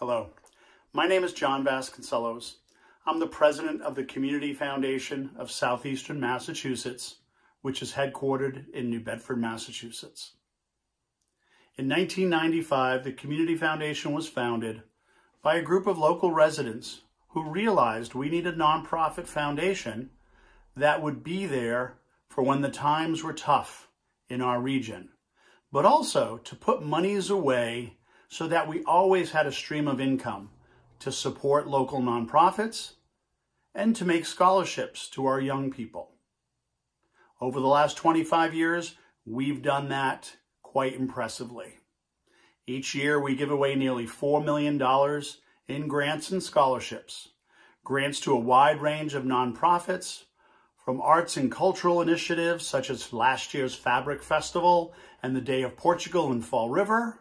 Hello, my name is John Vasconcellos. I'm the president of the Community Foundation of Southeastern Massachusetts, which is headquartered in New Bedford, Massachusetts. In 1995, the Community Foundation was founded by a group of local residents who realized we need a nonprofit foundation that would be there for when the times were tough in our region, but also to put monies away so that we always had a stream of income to support local nonprofits and to make scholarships to our young people. Over the last 25 years, we've done that quite impressively. Each year, we give away nearly $4 million in grants and scholarships, grants to a wide range of nonprofits, from arts and cultural initiatives such as last year's Fabric Festival and the Day of Portugal in Fall River,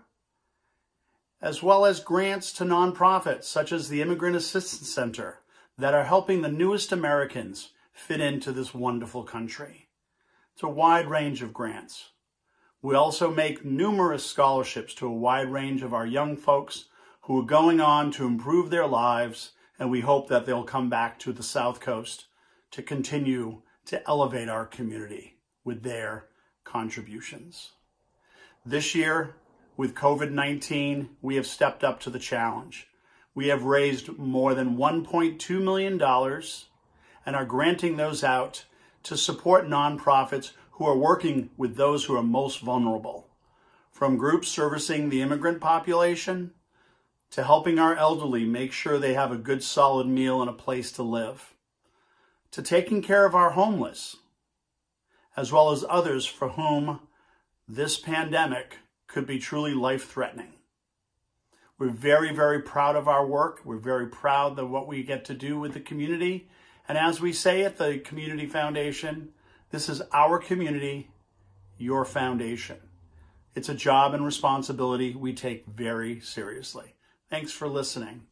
as well as grants to nonprofits such as the Immigrant Assistance Center that are helping the newest Americans fit into this wonderful country. It's a wide range of grants. We also make numerous scholarships to a wide range of our young folks who are going on to improve their lives, and we hope that they'll come back to the South Coast to continue to elevate our community with their contributions. This year, with COVID-19, we have stepped up to the challenge. We have raised more than $1.2 million and are granting those out to support nonprofits who are working with those who are most vulnerable, from groups servicing the immigrant population to helping our elderly make sure they have a good solid meal and a place to live to taking care of our homeless, as well as others for whom this pandemic could be truly life-threatening. We're very, very proud of our work. We're very proud of what we get to do with the community. And as we say at the Community Foundation, this is our community, your foundation. It's a job and responsibility we take very seriously. Thanks for listening.